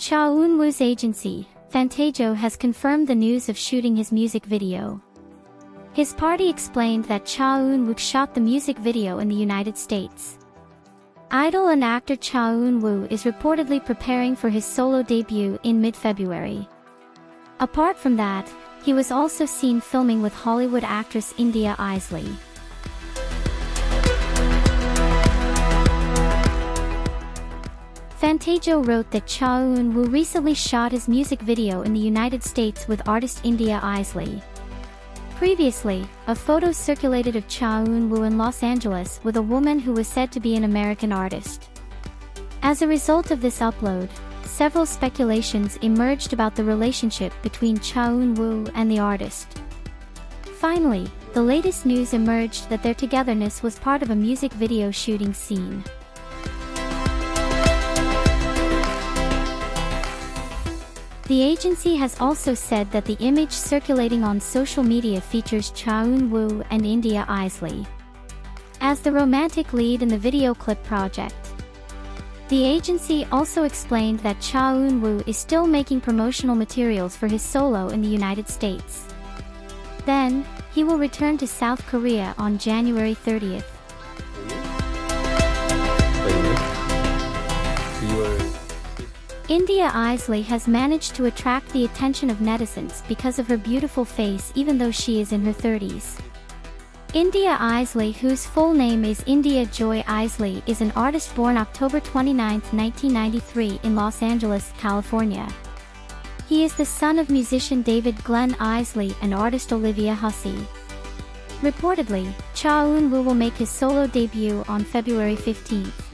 Cha Eun-woo's agency, Fantagio has confirmed the news of shooting his music video. His party explained that Cha Eun-woo shot the music video in the United States. Idol and actor Cha Eun-woo is reportedly preparing for his solo debut in mid-February. Apart from that, he was also seen filming with Hollywood actress India Eisley. Fantagio wrote that Cha Eun-woo recently shot his music video in the United States with artist India Eisley. Previously, a photo circulated of Cha Eun-woo in Los Angeles with a woman who was said to be an American artist. As a result of this upload, several speculations emerged about the relationship between Cha Eun-woo and the artist. Finally, the latest news emerged that their togetherness was part of a music video shooting scene. The agency has also said that the image circulating on social media features Cha Eun-woo and India Eisley as the romantic lead in the video clip project. The agency also explained that Cha Eun-woo is still making promotional materials for his solo in the United States. Then, he will return to South Korea on January 30th. India Eisley has managed to attract the attention of netizens because of her beautiful face even though she is in her 30s. India Eisley whose full name is India Joy Eisley is an artist born October 29, 1993 in Los Angeles, California. He is the son of musician David Glenn Eisley and artist Olivia Hussey. Reportedly, Cha Eun-woo will make his solo debut on February 15th.